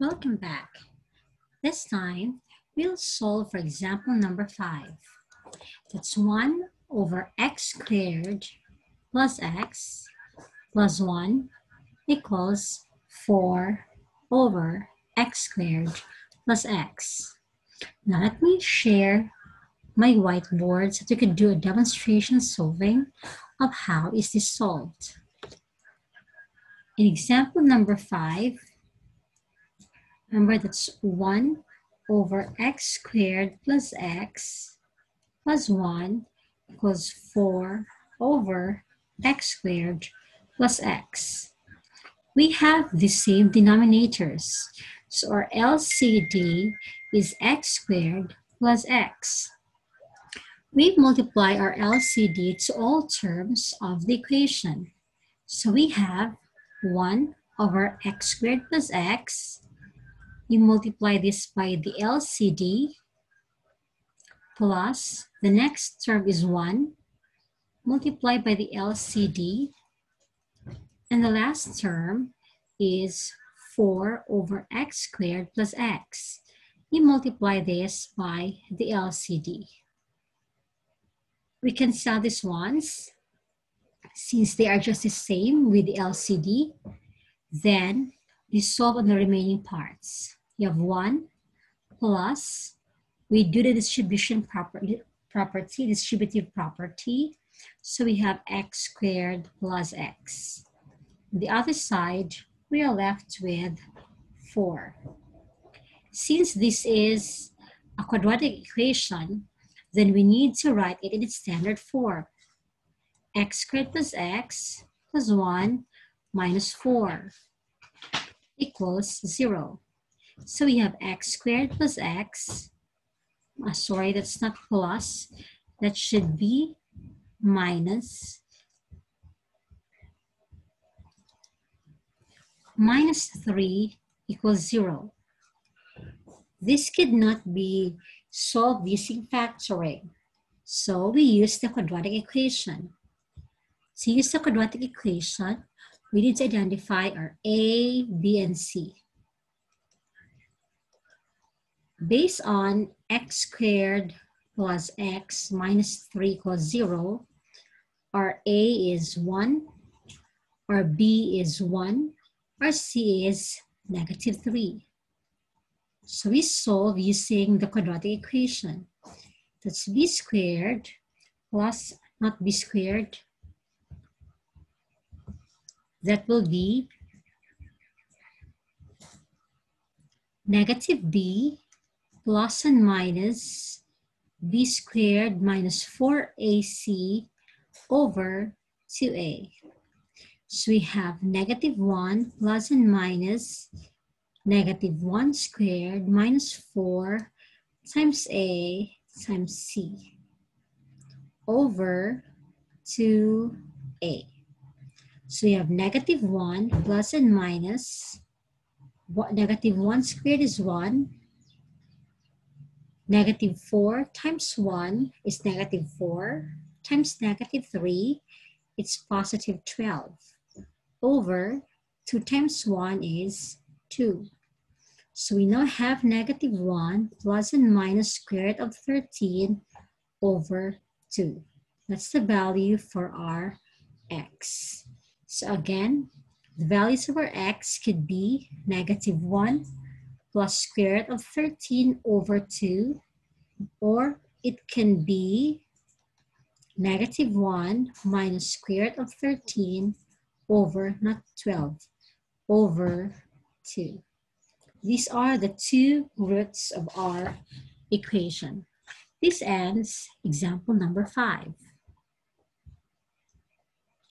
Welcome back. This time, we'll solve for example number 5. That's 1 over x squared plus x plus 1 equals 4 over x squared plus x. Now let me share my whiteboard so that you can do a demonstration solving of how is this solved. In example number 5, Remember that's 1 over x squared plus x plus 1 equals 4 over x squared plus x. We have the same denominators. So our LCD is x squared plus x. We multiply our LCD to all terms of the equation. So we have 1 over x squared plus x you multiply this by the LCD plus the next term is 1 multiplied by the LCD and the last term is 4 over x squared plus x. You multiply this by the LCD. We can sell these ones since they are just the same with the LCD. Then we solve on the remaining parts. You have 1 plus, we do the distribution property, property, distributive property. So we have x squared plus x. The other side, we are left with 4. Since this is a quadratic equation, then we need to write it in its standard form. x squared plus x plus 1 minus 4 equals 0. So we have x squared plus x. Uh, sorry, that's not plus. That should be minus. Minus 3 equals 0. This could not be solved using factoring. So we use the quadratic equation. To use the quadratic equation, we need to identify our A, B, and C based on x squared plus x minus 3 equals 0, our A is 1, our B is 1, our C is negative 3. So we solve using the quadratic equation. That's b squared plus, not b squared, that will be negative b plus and minus b squared minus 4ac over 2a. So we have negative 1 plus and minus negative 1 squared minus 4 times a times c over 2a. So we have negative 1 plus and minus. what, Negative 1 squared is 1 Negative 4 times 1 is negative 4 times negative 3, it's positive 12. Over 2 times 1 is 2. So we now have negative 1 plus and minus square root of 13 over 2. That's the value for our x. So again, the values of our x could be negative 1 plus square root of 13 over 2, or it can be negative 1 minus square root of 13 over, not 12, over 2. These are the two roots of our equation. This ends example number 5.